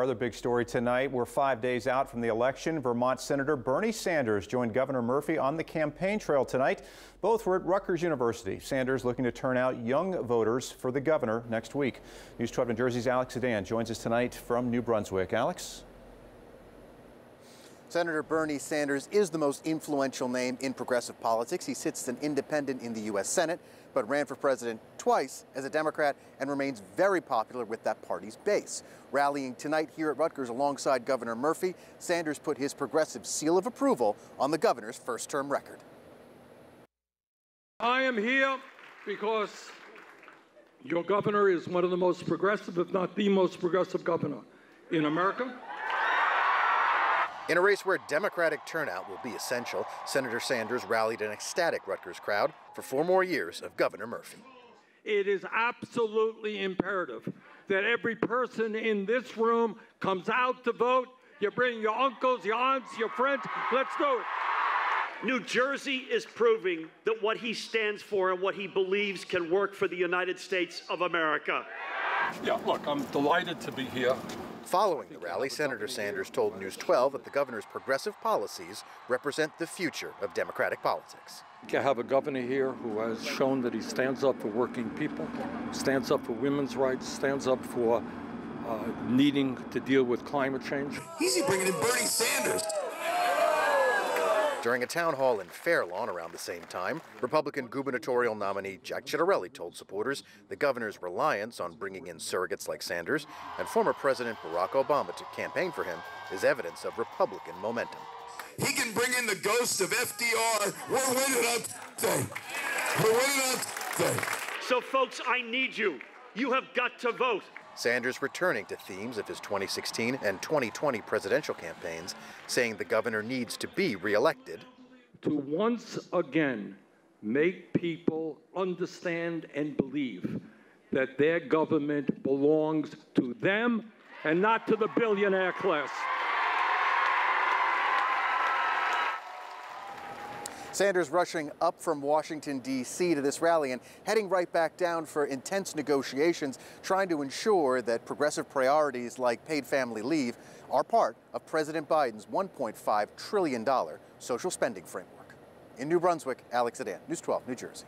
our other big story tonight. We're five days out from the election. Vermont Senator Bernie Sanders joined Governor Murphy on the campaign trail tonight. Both were at Rutgers University. Sanders looking to turn out young voters for the governor next week. News 12 New Jersey's Alex Sedan joins us tonight from New Brunswick. Alex? Senator Bernie Sanders is the most influential name in progressive politics. He sits as an independent in the U.S. Senate, but ran for president twice as a Democrat and remains very popular with that party's base. Rallying tonight here at Rutgers alongside Governor Murphy, Sanders put his progressive seal of approval on the governor's first term record. I am here because your governor is one of the most progressive, if not the most progressive governor in America. In a race where Democratic turnout will be essential, Senator Sanders rallied an ecstatic Rutgers crowd for four more years of Governor Murphy. It is absolutely imperative that every person in this room comes out to vote. You bring your uncles, your aunts, your friends. Let's do it. New Jersey is proving that what he stands for and what he believes can work for the United States of America. Yeah, look, I'm delighted to be here. Following the rally, Senator Sanders told News 12 that the governor's progressive policies represent the future of Democratic politics. You have a governor here who has shown that he stands up for working people, stands up for women's rights, stands up for uh, needing to deal with climate change. Easy bringing in Bernie Sanders. During a town hall in Fairlawn around the same time, Republican gubernatorial nominee Jack Ciattarelli told supporters the governor's reliance on bringing in surrogates like Sanders and former President Barack Obama to campaign for him is evidence of Republican momentum. He can bring in the ghost of FDR. We're winning on thing. We're winning on thing. So, folks, I need you. You have got to vote. Sanders returning to themes of his 2016 and 2020 presidential campaigns, saying the governor needs to be reelected. To once again make people understand and believe that their government belongs to them and not to the billionaire class. Sanders rushing up from Washington, D.C. to this rally and heading right back down for intense negotiations, trying to ensure that progressive priorities like paid family leave are part of President Biden's $1.5 trillion social spending framework. In New Brunswick, Alex Sedan, News 12, New Jersey.